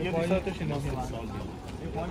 Io di solito scendo anche là. E poi